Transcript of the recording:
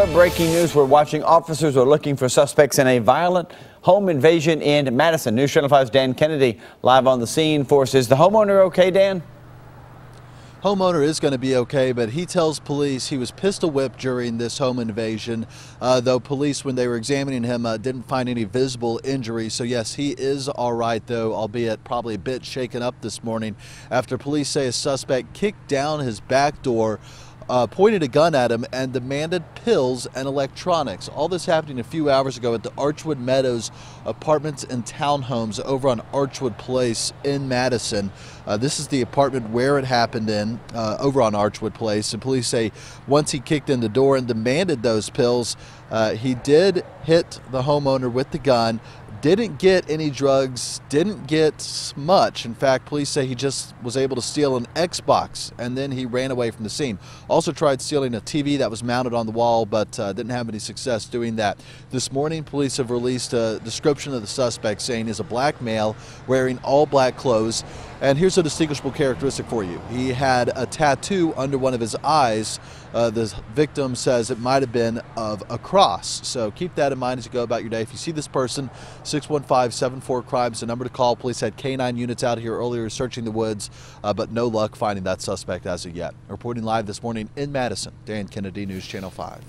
More breaking news. We're watching officers are looking for suspects in a violent home invasion in Madison. News Channel 5's Dan Kennedy live on the scene for us. Is the homeowner okay, Dan? Homeowner is going to be okay, but he tells police he was pistol whipped during this home invasion, uh, though police, when they were examining him, uh, didn't find any visible injuries. So, yes, he is all right, though, albeit probably a bit shaken up this morning after police say a suspect kicked down his back door uh, pointed a gun at him and demanded pills and electronics. All this happening a few hours ago at the Archwood Meadows apartments and townhomes over on Archwood Place in Madison. Uh, this is the apartment where it happened in, uh, over on Archwood Place. And police say once he kicked in the door and demanded those pills, uh, he did hit the homeowner with the gun, didn't get any drugs, didn't get much. In fact, police say he just was able to steal an Xbox and then he ran away from the scene. Also tried stealing a TV that was mounted on the wall, but uh, didn't have any success doing that. This morning, police have released a description of the suspect saying he's a black male wearing all black clothes. And here's a distinguishable characteristic for you. He had a tattoo under one of his eyes. Uh, the victim says it might have been of a cross. So keep that in mind as you go about your day. If you see this person, 615-74 crimes, the number to call. Police had K-9 units out here earlier searching the woods, uh, but no luck finding that suspect as of yet. Reporting live this morning in Madison, Dan Kennedy, News Channel 5.